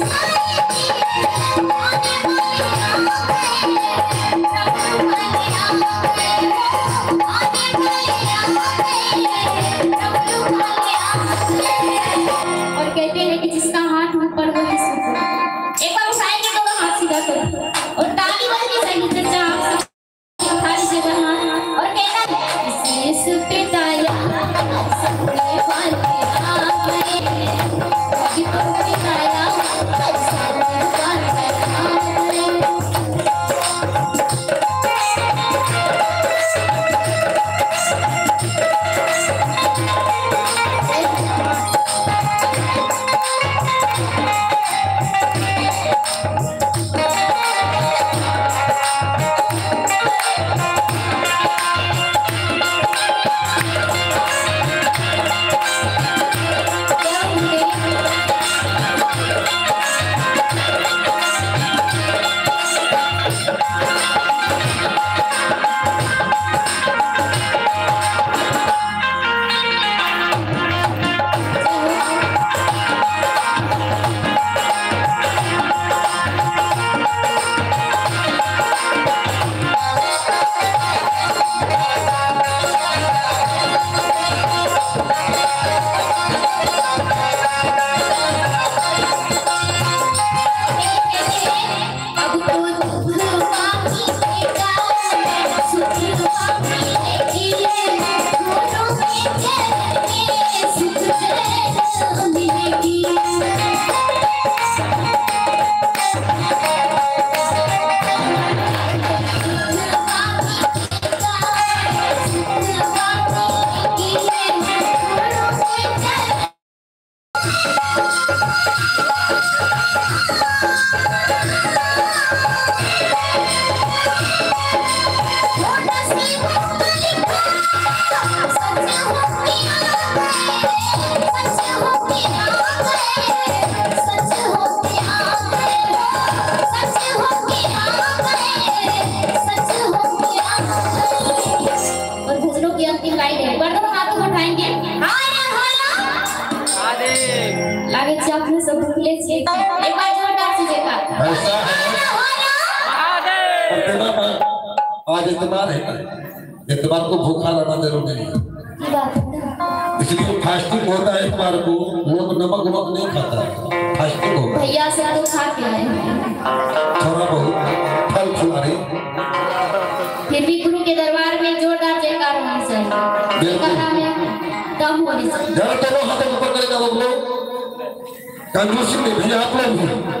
Bye. बार तो हाथ उठाएँगे। हाय हाय लागे छे अपने सब भूले छे एक बार जोरदार से देखा। ऐसा है आज इतबार है इतबार को भूखा रहना ज़रूरी है। है इसलिए फास्टिंग होता है इतबार को लोग नमक वमक नहीं खाता। है फास्टिंग होता है। भैया से तो खा के आए थोड़ा बहुत फल फुलारी फिर भी गुरु के दरबार में जोरदार जयकार होना चाहिए बिल्कुल। जयकार में दम होनी चाहिए जरा दोनों हाथों ऊपर करेगा वो लोग कंजूसी में भी आप लोग